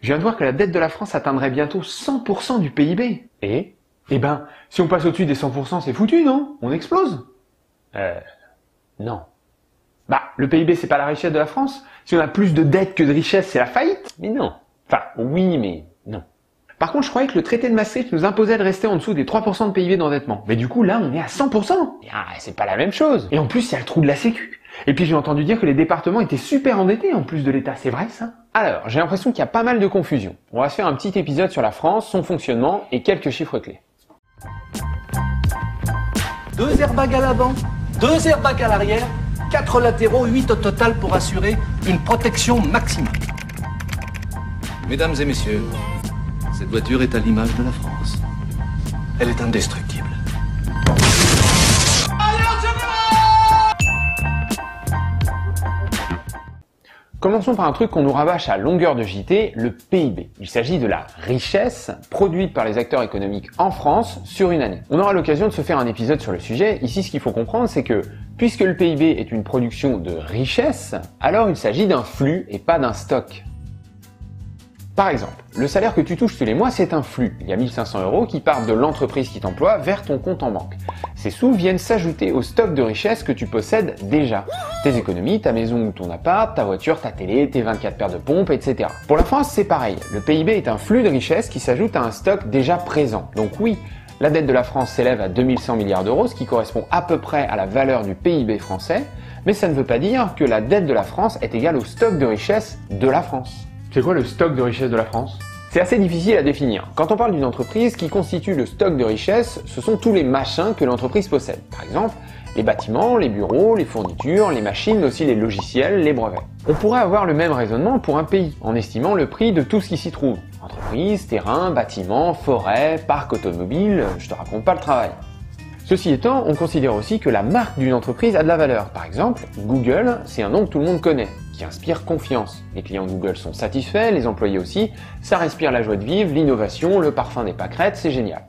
Je viens de voir que la dette de la France atteindrait bientôt 100% du PIB. Et? Eh ben, si on passe au-dessus des 100%, c'est foutu, non? On explose? Euh... Non. Bah, le PIB, c'est pas la richesse de la France. Si on a plus de dettes que de richesses, c'est la faillite. Mais non. Enfin, oui, mais non. Par contre, je croyais que le traité de Maastricht nous imposait de rester en dessous des 3% de PIB d'endettement. Mais du coup, là, on est à 100%. Ah, c'est pas la même chose. Et en plus, il y a le trou de la sécu. Et puis, j'ai entendu dire que les départements étaient super endettés en plus de l'État. C'est vrai, ça? Alors, j'ai l'impression qu'il y a pas mal de confusion. On va se faire un petit épisode sur la France, son fonctionnement et quelques chiffres clés. Deux airbags à l'avant, deux airbags à l'arrière, quatre latéraux, huit au total pour assurer une protection maximale. Mesdames et messieurs, cette voiture est à l'image de la France. Elle est indestructible. Commençons par un truc qu'on nous rabâche à longueur de JT, le PIB. Il s'agit de la richesse produite par les acteurs économiques en France sur une année. On aura l'occasion de se faire un épisode sur le sujet. Ici, ce qu'il faut comprendre, c'est que puisque le PIB est une production de richesse, alors il s'agit d'un flux et pas d'un stock. Par exemple, le salaire que tu touches tous les mois, c'est un flux. Il y a 1500 euros qui partent de l'entreprise qui t'emploie vers ton compte en banque. Ces sous viennent s'ajouter au stock de richesse que tu possèdes déjà. Tes économies, ta maison ou ton appart, ta voiture, ta télé, tes 24 paires de pompes, etc. Pour la France, c'est pareil. Le PIB est un flux de richesse qui s'ajoute à un stock déjà présent. Donc oui, la dette de la France s'élève à 2100 milliards d'euros, ce qui correspond à peu près à la valeur du PIB français, mais ça ne veut pas dire que la dette de la France est égale au stock de richesse de la France. C'est quoi le stock de richesse de la France? C'est assez difficile à définir. Quand on parle d'une entreprise, qui constitue le stock de richesse, ce sont tous les machins que l'entreprise possède. Par exemple, les bâtiments, les bureaux, les fournitures, les machines, aussi les logiciels, les brevets. On pourrait avoir le même raisonnement pour un pays, en estimant le prix de tout ce qui s'y trouve. Entreprises, terrains, bâtiments, forêts, parcs automobiles, je te raconte pas le travail. Ceci étant, on considère aussi que la marque d'une entreprise a de la valeur. Par exemple, Google, c'est un nom que tout le monde connaît, qui inspire confiance. Les clients Google sont satisfaits, les employés aussi, ça respire la joie de vivre, l'innovation, le parfum des pâquerettes, c'est génial.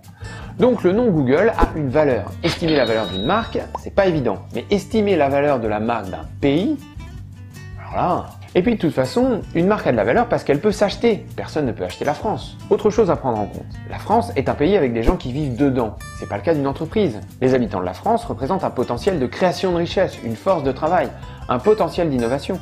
Donc le nom Google a une valeur. Estimer la valeur d'une marque, c'est pas évident. Mais estimer la valeur de la marque d'un pays, alors là, et puis de toute façon, une marque a de la valeur parce qu'elle peut s'acheter. Personne ne peut acheter la France. Autre chose à prendre en compte. La France est un pays avec des gens qui vivent dedans. C'est pas le cas d'une entreprise. Les habitants de la France représentent un potentiel de création de richesse, une force de travail, un potentiel d'innovation.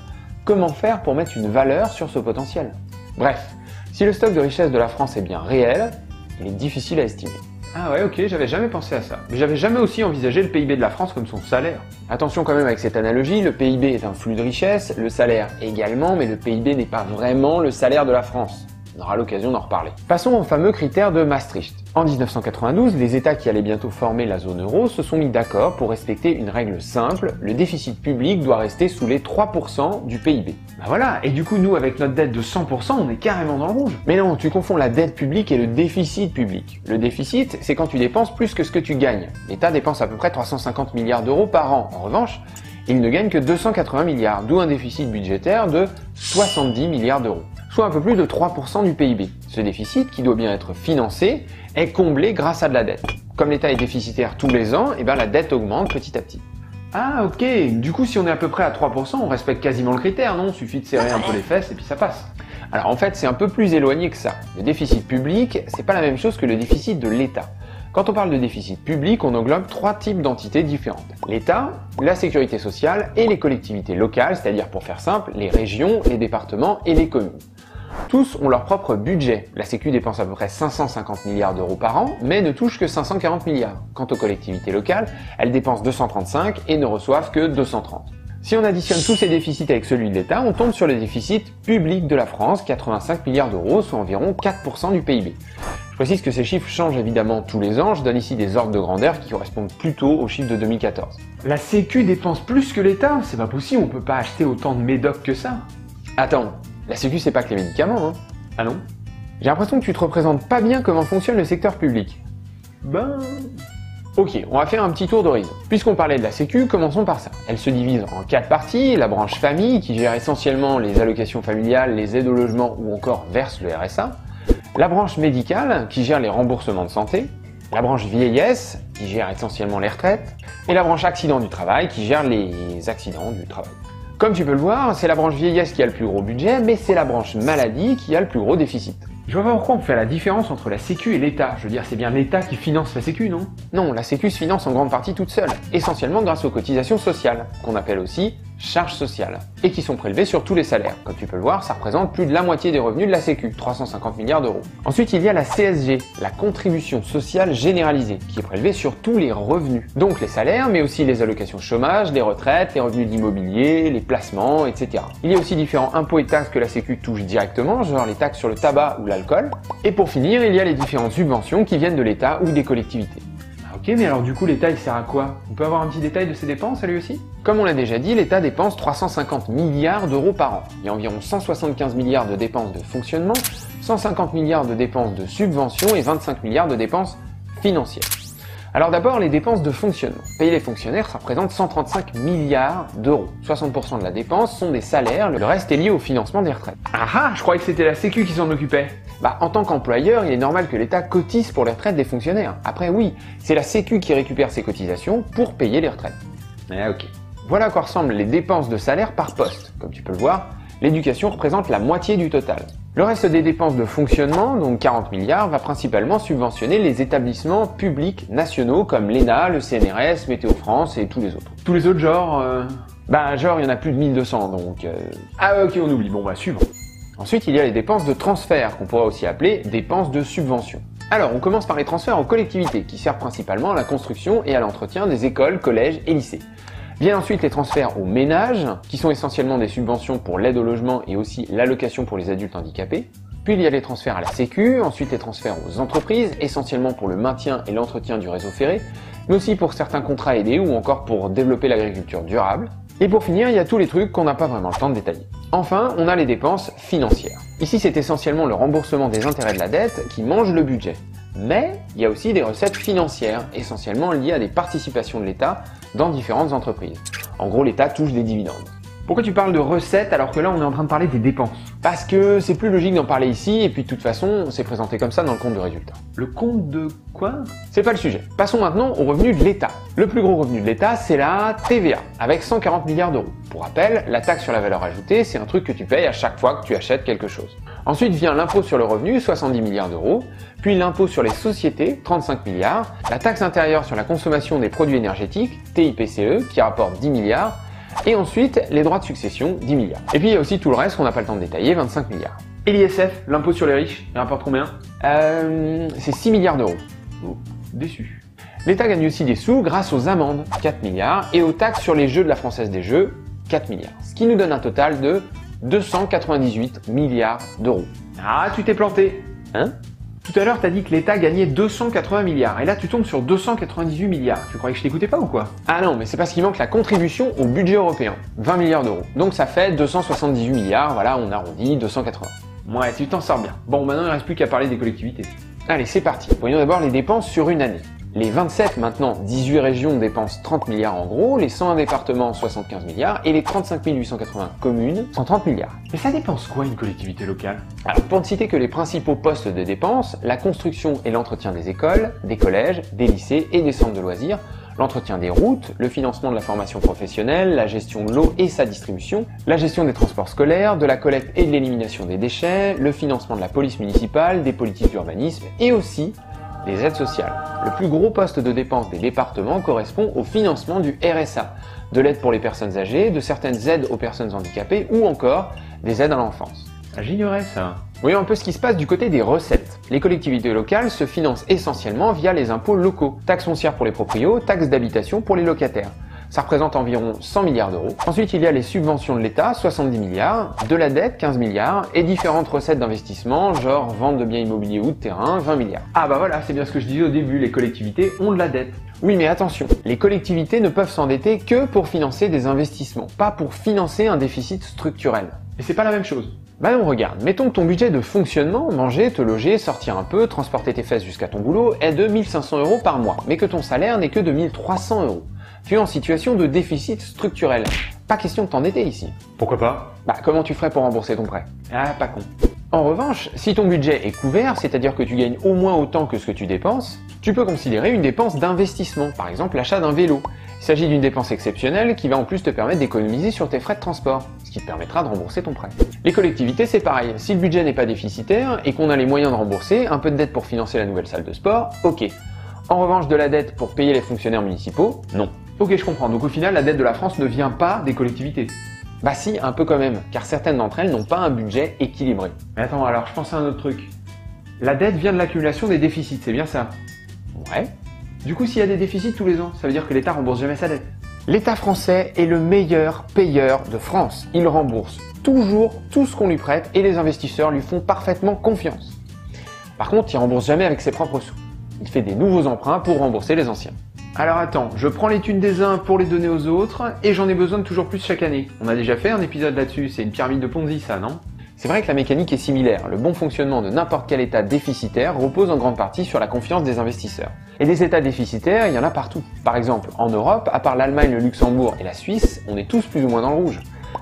Comment faire pour mettre une valeur sur ce potentiel Bref, si le stock de richesse de la France est bien réel, il est difficile à estimer. Ah ouais, ok, j'avais jamais pensé à ça. Mais j'avais jamais aussi envisagé le PIB de la France comme son salaire. Attention quand même avec cette analogie, le PIB est un flux de richesse, le salaire également, mais le PIB n'est pas vraiment le salaire de la France. On aura l'occasion d'en reparler. Passons au fameux critère de Maastricht. En 1992, les États qui allaient bientôt former la zone euro se sont mis d'accord pour respecter une règle simple, le déficit public doit rester sous les 3% du PIB. Bah voilà, et du coup nous avec notre dette de 100%, on est carrément dans le rouge. Mais non, tu confonds la dette publique et le déficit public. Le déficit, c'est quand tu dépenses plus que ce que tu gagnes. L'État dépense à peu près 350 milliards d'euros par an. En revanche, il ne gagne que 280 milliards, d'où un déficit budgétaire de 70 milliards d'euros un peu plus de 3% du PIB. Ce déficit, qui doit bien être financé, est comblé grâce à de la dette. Comme l'État est déficitaire tous les ans, et ben la dette augmente petit à petit. Ah ok, du coup si on est à peu près à 3%, on respecte quasiment le critère, non? Suffit de serrer un peu les fesses et puis ça passe. Alors en fait c'est un peu plus éloigné que ça. Le déficit public, c'est pas la même chose que le déficit de l'État. Quand on parle de déficit public, on englobe trois types d'entités différentes. L'État, la sécurité sociale et les collectivités locales, c'est-à-dire pour faire simple, les régions, les départements et les communes. Tous ont leur propre budget. La Sécu dépense à peu près 550 milliards d'euros par an, mais ne touche que 540 milliards. Quant aux collectivités locales, elles dépensent 235 et ne reçoivent que 230. Si on additionne tous ces déficits avec celui de l'État, on tombe sur le déficit public de la France, 85 milliards d'euros, soit environ 4% du PIB. Je précise que ces chiffres changent évidemment tous les ans, je donne ici des ordres de grandeur qui correspondent plutôt aux chiffres de 2014. La Sécu dépense plus que l'État C'est pas possible, on peut pas acheter autant de médocs que ça. Attends, la Sécu, c'est pas que les médicaments, hein. Ah non J'ai l'impression que tu te représentes pas bien comment fonctionne le secteur public. Ben... Ok, on va faire un petit tour d'horizon. Puisqu'on parlait de la Sécu, commençons par ça. Elle se divise en quatre parties. La branche famille, qui gère essentiellement les allocations familiales, les aides au logement ou encore verse le RSA. La branche médicale, qui gère les remboursements de santé. La branche vieillesse, qui gère essentiellement les retraites. Et la branche accident du travail, qui gère les accidents du travail. Comme tu peux le voir, c'est la branche vieillesse qui a le plus gros budget, mais c'est la branche maladie qui a le plus gros déficit. Je vois pas pourquoi on fait la différence entre la Sécu et l'État. Je veux dire, c'est bien l'État qui finance la Sécu, non? Non, la Sécu se finance en grande partie toute seule, essentiellement grâce aux cotisations sociales, qu'on appelle aussi charges sociales, et qui sont prélevées sur tous les salaires. Comme tu peux le voir, ça représente plus de la moitié des revenus de la Sécu, 350 milliards d'euros. Ensuite, il y a la CSG, la contribution sociale généralisée, qui est prélevée sur tous les revenus. Donc les salaires, mais aussi les allocations chômage, les retraites, les revenus d'immobilier, les placements, etc. Il y a aussi différents impôts et taxes que la Sécu touche directement, genre les taxes sur le tabac ou l'alcool. Et pour finir, il y a les différentes subventions qui viennent de l'État ou des collectivités. Ok, mais alors du coup, l'État, il sert à quoi? On peut avoir un petit détail de ses dépenses à lui aussi? Comme on l'a déjà dit, l'État dépense 350 milliards d'euros par an. Il y a environ 175 milliards de dépenses de fonctionnement, 150 milliards de dépenses de subventions et 25 milliards de dépenses financières. Alors d'abord, les dépenses de fonctionnement. Payer les fonctionnaires, ça représente 135 milliards d'euros. 60% de la dépense sont des salaires, le reste est lié au financement des retraites. Ah ah, je croyais que c'était la Sécu qui s'en occupait. Bah, en tant qu'employeur, il est normal que l'État cotise pour les retraites des fonctionnaires. Après, oui, c'est la Sécu qui récupère ses cotisations pour payer les retraites. Ah ok. Voilà à quoi ressemblent les dépenses de salaire par poste. Comme tu peux le voir, l'éducation représente la moitié du total. Le reste des dépenses de fonctionnement, donc 40 milliards, va principalement subventionner les établissements publics nationaux comme l'ENA, le CNRS, Météo France et tous les autres. Tous les autres genres euh, Bah, genre, il y en a plus de 1200, donc... euh, Ah ok, on oublie. Bon bah suivant. Ensuite, il y a les dépenses de transfert, qu'on pourrait aussi appeler dépenses de subvention. Alors, on commence par les transferts aux collectivités, qui servent principalement à la construction et à l'entretien des écoles, collèges et lycées. Viennent ensuite les transferts aux ménages, qui sont essentiellement des subventions pour l'aide au logement et aussi l'allocation pour les adultes handicapés. Puis il y a les transferts à la Sécu, ensuite les transferts aux entreprises, essentiellement pour le maintien et l'entretien du réseau ferré, mais aussi pour certains contrats aidés ou encore pour développer l'agriculture durable. Et pour finir, il y a tous les trucs qu'on n'a pas vraiment le temps de détailler. Enfin, on a les dépenses financières. Ici, c'est essentiellement le remboursement des intérêts de la dette qui mange le budget. Mais il y a aussi des recettes financières, essentiellement liées à des participations de l'État dans différentes entreprises. En gros, l'État touche des dividendes. Pourquoi tu parles de recettes alors que là on est en train de parler des dépenses? Parce que c'est plus logique d'en parler ici, et puis de toute façon, c'est présenté comme ça dans le compte de résultat. Le compte de quoi? C'est pas le sujet. Passons maintenant au revenu de l'État. Le plus gros revenu de l'État, c'est la TVA, avec 140 milliards d'euros. Pour rappel, la taxe sur la valeur ajoutée, c'est un truc que tu payes à chaque fois que tu achètes quelque chose. Ensuite vient l'impôt sur le revenu, 70 milliards d'euros, puis l'impôt sur les sociétés, 35 milliards, la taxe intérieure sur la consommation des produits énergétiques, TIPCE, qui rapporte 10 milliards, et ensuite les droits de succession, 10 milliards. Et puis il y a aussi tout le reste qu'on n'a pas le temps de détailler, 25 milliards. Et l'ISF, l'impôt sur les riches, il rapporte combien? Euh, c'est 6 milliards d'euros. Oh, déçu. L'État gagne aussi des sous grâce aux amendes, 4 milliards, et aux taxes sur les jeux de la Française des Jeux, 4 milliards. Ce qui nous donne un total de 298 milliards d'euros. Ah, tu t'es planté Hein? Tout à l'heure, t'as dit que l'État gagnait 280 milliards, et là tu tombes sur 298 milliards. Tu croyais que je t'écoutais pas ou quoi? Ah non, mais c'est parce qu'il manque la contribution au budget européen, 20 milliards d'euros. Donc ça fait 278 milliards, voilà, on arrondit 280. Ouais, tu t'en sors bien. Bon, maintenant il reste plus qu'à parler des collectivités. Allez, c'est parti. Voyons d'abord les dépenses sur une année. Les 27, maintenant 18 régions dépensent 30 milliards en gros, les 101 départements 75 milliards et les 35 880 communes 130 milliards. Mais ça dépense quoi une collectivité locale? Alors pour ne citer que les principaux postes de dépenses, la construction et l'entretien des écoles, des collèges, des lycées et des centres de loisirs, l'entretien des routes, le financement de la formation professionnelle, la gestion de l'eau et sa distribution, la gestion des transports scolaires, de la collecte et de l'élimination des déchets, le financement de la police municipale, des politiques d'urbanisme et aussi les aides sociales. Le plus gros poste de dépense des départements correspond au financement du RSA, de l'aide pour les personnes âgées, de certaines aides aux personnes handicapées ou encore des aides à l'enfance. Ah, J'ignorais ça. Voyons un peu ce qui se passe du côté des recettes. Les collectivités locales se financent essentiellement via les impôts locaux, taxes foncières pour les proprios, taxes d'habitation pour les locataires. Ça représente environ 100 milliards d'euros. Ensuite, il y a les subventions de l'État, 70 milliards, de la dette, 15 milliards, et différentes recettes d'investissement, genre vente de biens immobiliers ou de terrain, 20 milliards. Ah bah voilà, c'est bien ce que je disais au début, les collectivités ont de la dette. Oui, mais attention, les collectivités ne peuvent s'endetter que pour financer des investissements, pas pour financer un déficit structurel. Et c'est pas la même chose. Bah on regarde, mettons que ton budget de fonctionnement, manger, te loger, sortir un peu, transporter tes fesses jusqu'à ton boulot, est de 1500 euros par mois, mais que ton salaire n'est que de 1300 euros. Tu es en situation de déficit structurel. Pas question de t'endetter ici. Pourquoi pas? Bah comment tu ferais pour rembourser ton prêt? Ah, pas con. En revanche, si ton budget est couvert, c'est-à-dire que tu gagnes au moins autant que ce que tu dépenses, tu peux considérer une dépense d'investissement, par exemple l'achat d'un vélo. Il s'agit d'une dépense exceptionnelle qui va en plus te permettre d'économiser sur tes frais de transport, ce qui te permettra de rembourser ton prêt. Les collectivités, c'est pareil. Si le budget n'est pas déficitaire et qu'on a les moyens de rembourser, un peu de dette pour financer la nouvelle salle de sport, ok. En revanche, de la dette pour payer les fonctionnaires municipaux, non. Ok, je comprends. Donc au final, la dette de la France ne vient pas des collectivités. Bah si, un peu quand même, car certaines d'entre elles n'ont pas un budget équilibré. Mais attends, alors je pense à un autre truc. La dette vient de l'accumulation des déficits, c'est bien ça? Ouais. Du coup, s'il y a des déficits tous les ans, ça veut dire que l'État rembourse jamais sa dette. L'État français est le meilleur payeur de France. Il rembourse toujours tout ce qu'on lui prête et les investisseurs lui font parfaitement confiance. Par contre, il rembourse jamais avec ses propres sous. Il fait des nouveaux emprunts pour rembourser les anciens. Alors attends, je prends les thunes des uns pour les donner aux autres et j'en ai besoin de toujours plus chaque année. On a déjà fait un épisode là-dessus, c'est une pyramide de Ponzi ça, non? C'est vrai que la mécanique est similaire. Le bon fonctionnement de n'importe quel État déficitaire repose en grande partie sur la confiance des investisseurs. Et des États déficitaires, il y en a partout. Par exemple, en Europe, à part l'Allemagne, le Luxembourg et la Suisse, on est tous plus ou moins dans le rouge.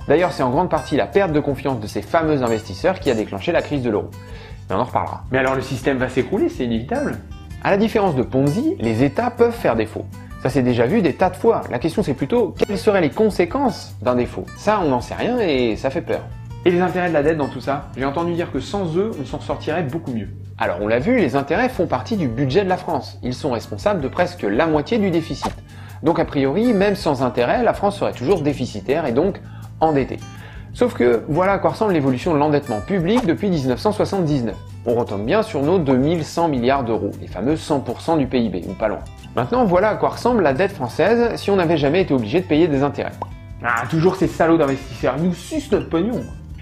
D'ailleurs, c'est en grande partie la perte de confiance de ces fameux investisseurs qui a déclenché la crise de l'euro. Mais on en reparlera. Mais alors le système va s'écrouler, c'est inévitable. À la différence de Ponzi, les États peuvent faire défaut. Ça s'est déjà vu des tas de fois. La question c'est plutôt quelles seraient les conséquences d'un défaut? Ça, on n'en sait rien et ça fait peur. Et les intérêts de la dette dans tout ça? J'ai entendu dire que sans eux, on s'en sortirait beaucoup mieux. Alors on l'a vu, les intérêts font partie du budget de la France. Ils sont responsables de presque la moitié du déficit. Donc a priori, même sans intérêt, la France serait toujours déficitaire et donc endettée. Sauf que voilà à quoi ressemble l'évolution de l'endettement public depuis 1979. On retombe bien sur nos 2100 milliards d'euros, les fameux 100% du PIB, ou pas loin. Maintenant, voilà à quoi ressemble la dette française si on n'avait jamais été obligé de payer des intérêts. Ah, toujours ces salauds d'investisseurs, ils nous sucent notre pognon.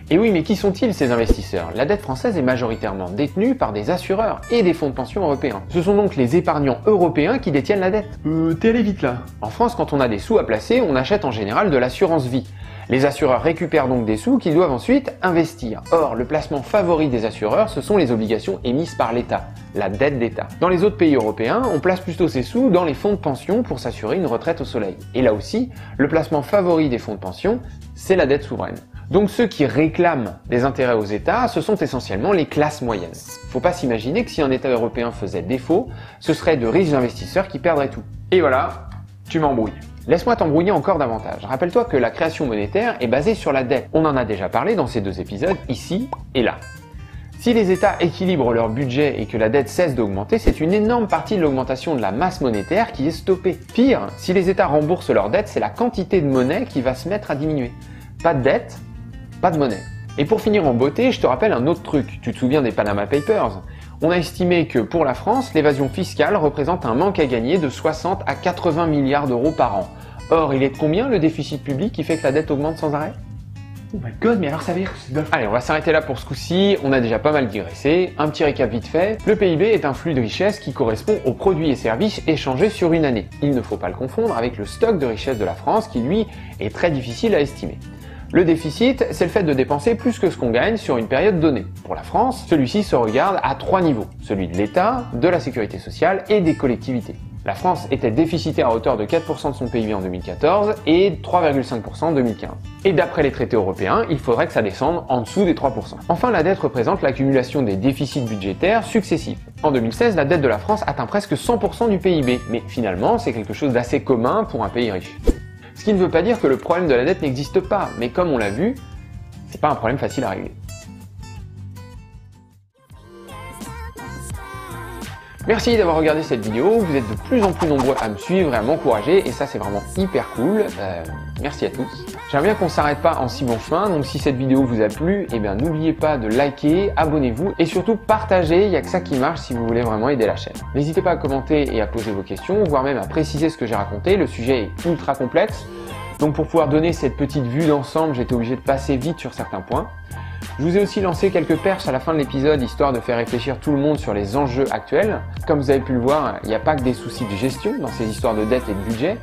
Et oui, mais qui sont-ils ces investisseurs? La dette française est majoritairement détenue par des assureurs et des fonds de pension européens. Ce sont donc les épargnants européens qui détiennent la dette. Euh, t'es allé vite là. En France, quand on a des sous à placer, on achète en général de l'assurance vie. Les assureurs récupèrent donc des sous qu'ils doivent ensuite investir. Or, le placement favori des assureurs, ce sont les obligations émises par l'État, la dette d'État. Dans les autres pays européens, on place plutôt ces sous dans les fonds de pension pour s'assurer une retraite au soleil. Et là aussi, le placement favori des fonds de pension, c'est la dette souveraine. Donc ceux qui réclament des intérêts aux États, ce sont essentiellement les classes moyennes. Faut pas s'imaginer que si un État européen faisait défaut, ce serait de riches investisseurs qui perdraient tout. Et voilà, tu m'embrouilles. Laisse-moi t'embrouiller encore davantage. Rappelle-toi que la création monétaire est basée sur la dette. On en a déjà parlé dans ces deux épisodes, ici et là. Si les États équilibrent leur budget et que la dette cesse d'augmenter, c'est une énorme partie de l'augmentation de la masse monétaire qui est stoppée. Pire, si les États remboursent leur dette, c'est la quantité de monnaie qui va se mettre à diminuer. Pas de dette, pas de monnaie. Et pour finir en beauté, je te rappelle un autre truc. Tu te souviens des Panama Papers? On a estimé que pour la France, l'évasion fiscale représente un manque à gagner de 60 à 80 milliards d'euros par an. Or, il est de combien le déficit public qui fait que la dette augmente sans arrêt? Oh my god, mais alors ça veut dire que c'est de Allez, on va s'arrêter là pour ce coup-ci, on a déjà pas mal digressé. Un petit récap vite fait. Le PIB est un flux de richesse qui correspond aux produits et services échangés sur une année. Il ne faut pas le confondre avec le stock de richesse de la France qui, lui, est très difficile à estimer. Le déficit, c'est le fait de dépenser plus que ce qu'on gagne sur une période donnée. Pour la France, celui-ci se regarde à trois niveaux, celui de l'État, de la sécurité sociale et des collectivités. La France était déficitaire à hauteur de 4% de son PIB en 2014 et 3,5% en 2015. Et d'après les traités européens, il faudrait que ça descende en dessous des 3%. Enfin, la dette représente l'accumulation des déficits budgétaires successifs. En 2016, la dette de la France atteint presque 100% du PIB, mais finalement, c'est quelque chose d'assez commun pour un pays riche. Ce qui ne veut pas dire que le problème de la dette n'existe pas, mais comme on l'a vu, c'est pas un problème facile à régler. Merci d'avoir regardé cette vidéo, vous êtes de plus en plus nombreux à me suivre et à m'encourager et ça c'est vraiment hyper cool. Euh, merci à tous. J'aimerais bien qu'on s'arrête pas en si bon chemin, donc si cette vidéo vous a plu, eh bien n'oubliez pas de liker, abonnez-vous et surtout partagez, il n'y a que ça qui marche si vous voulez vraiment aider la chaîne. N'hésitez pas à commenter et à poser vos questions, voire même à préciser ce que j'ai raconté, le sujet est ultra complexe. Donc pour pouvoir donner cette petite vue d'ensemble, j'étais obligé de passer vite sur certains points. Je vous ai aussi lancé quelques perches à la fin de l'épisode, histoire de faire réfléchir tout le monde sur les enjeux actuels. Comme vous avez pu le voir, il n'y a pas que des soucis de gestion dans ces histoires de dette et de budget,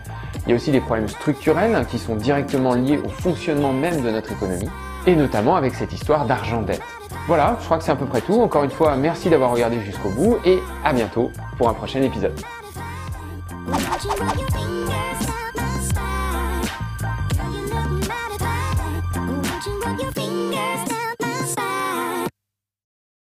il y a aussi des problèmes structurels qui sont directement liés au fonctionnement même de notre économie, et notamment avec cette histoire d'argent-dette. Voilà, je crois que c'est à peu près tout. Encore une fois, merci d'avoir regardé jusqu'au bout, et à bientôt pour un prochain épisode.